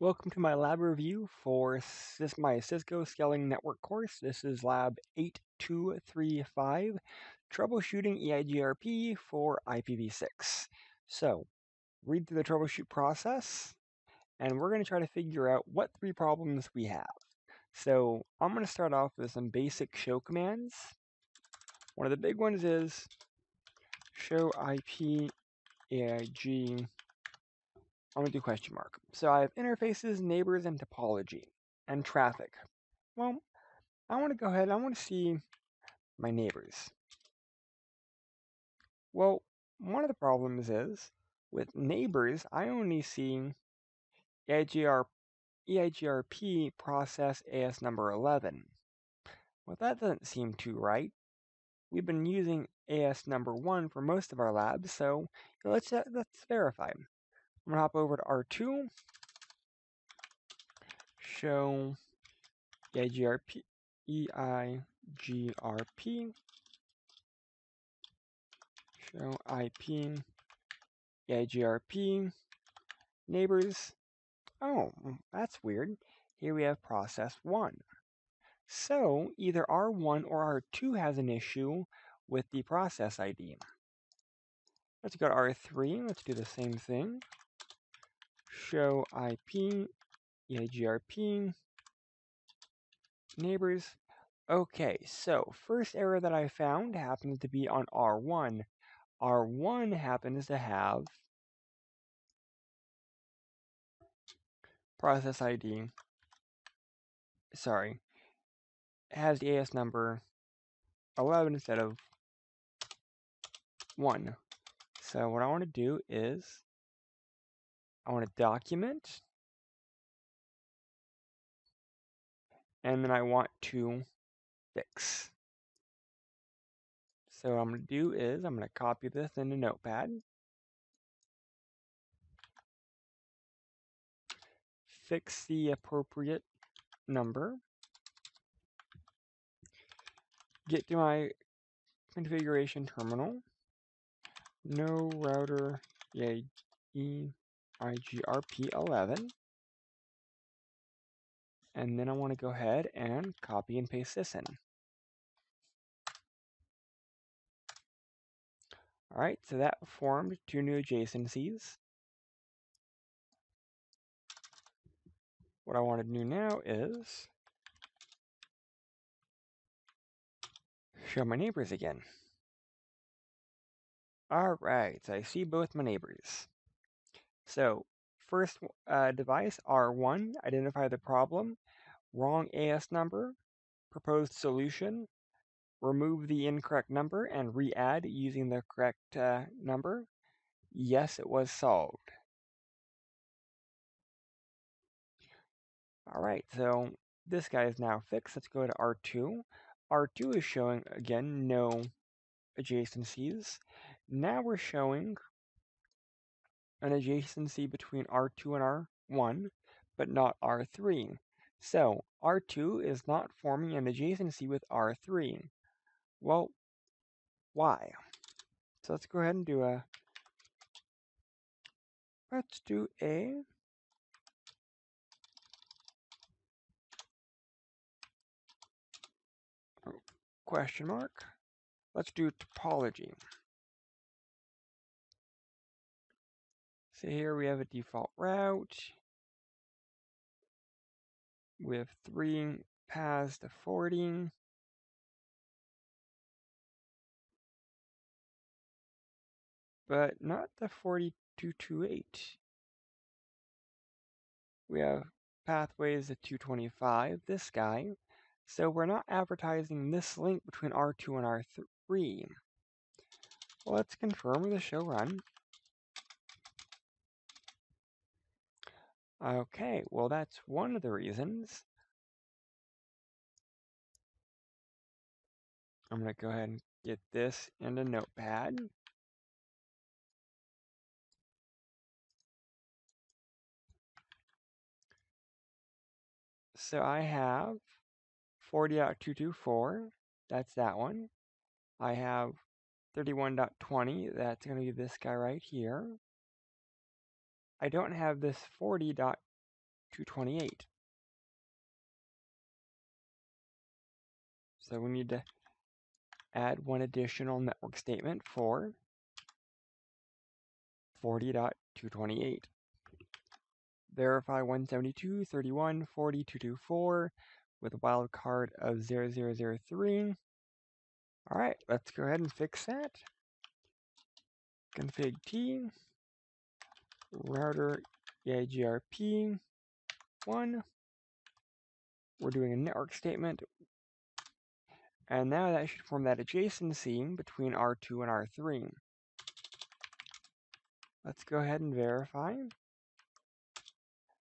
Welcome to my lab review for Cis my Cisco Scaling Network course. This is lab 8235, troubleshooting EIGRP for IPv6. So, read through the troubleshoot process, and we're going to try to figure out what three problems we have. So, I'm going to start off with some basic show commands. One of the big ones is show IP EIG I'm going to do question mark. So I have interfaces, neighbors, and topology, and traffic. Well, I want to go ahead, I want to see my neighbors. Well, one of the problems is, with neighbors, I only see EIGR, EIGRP process AS number 11. Well, that doesn't seem too right. We've been using AS number 1 for most of our labs, so let's, uh, let's verify. I'm gonna hop over to R2, show EIGRP, EIGRP, show IP, EIGRP, neighbors. Oh, that's weird. Here we have process 1. So, either R1 or R2 has an issue with the process ID. Let's go to R3. Let's do the same thing show IP, EIGRP, neighbors. Okay, so first error that I found happens to be on R1. R1 happens to have process ID, sorry, has the AS number 11 instead of 1. So what I want to do is I want to document. And then I want to fix. So what I'm going to do is I'm going to copy this into Notepad. Fix the appropriate number. Get to my configuration terminal. No router yeah, E IGRP11. And then I want to go ahead and copy and paste this in. All right, so that formed two new adjacencies. What I want to do now is show my neighbors again. All right, so I see both my neighbors. So first uh, device, R1, identify the problem, wrong AS number, proposed solution, remove the incorrect number and re-add using the correct uh, number. Yes, it was solved. All right, so this guy is now fixed. Let's go to R2. R2 is showing, again, no adjacencies. Now we're showing an adjacency between R2 and R1, but not R3. So R2 is not forming an adjacency with R3. Well, why? So let's go ahead and do a, let's do a question mark. Let's do topology. So here we have a default route with three paths to forwarding. But not the 4228. We have pathways to 225, this guy. So we're not advertising this link between R2 and R3. Well, let's confirm the show run. Okay, well, that's one of the reasons. I'm going to go ahead and get this in a Notepad. So I have 40.224, that's that one. I have 31.20, that's going to be this guy right here. I don't have this 40 dot 228. So we need to add one additional network statement for 40.228. Verify 172, 31, 40, 224 with a wildcard of 0003. All right, let's go ahead and fix that. Config T, router EIGRP 1. We're doing a network statement. And now that should form that adjacency between R2 and R3. Let's go ahead and verify.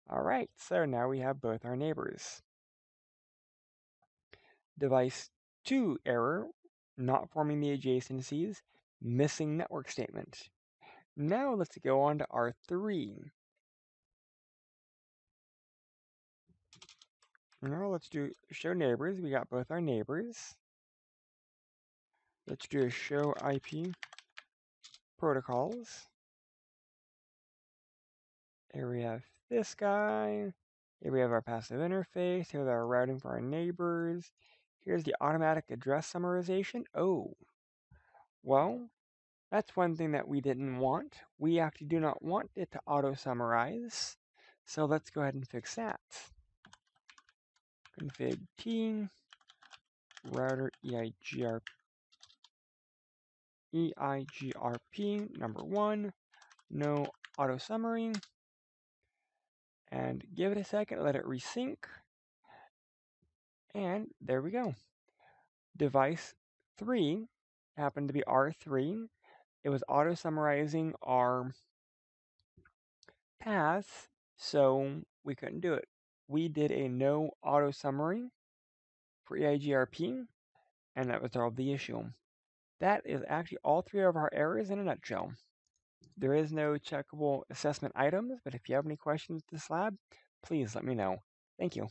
All right, so now we have both our neighbors. Device 2 error, not forming the adjacencies, missing network statement. Now let's go on to R3. Now let's do show neighbors. We got both our neighbors. Let's do a show IP protocols. Here we have this guy. Here we have our passive interface. Here's our routing for our neighbors. Here's the automatic address summarization. Oh, well, that's one thing that we didn't want. We actually do not want it to auto summarize. So let's go ahead and fix that. Config T router EIGR EIGRP number one, no auto summary and give it a second, let it resync. And there we go. Device 3 happened to be R3. It was auto summarizing our path, so we couldn't do it. We did a no auto summary for EIGRP, and that was all the issue. That is actually all three of our errors in a nutshell. There is no checkable assessment items, but if you have any questions with this lab, please let me know. Thank you.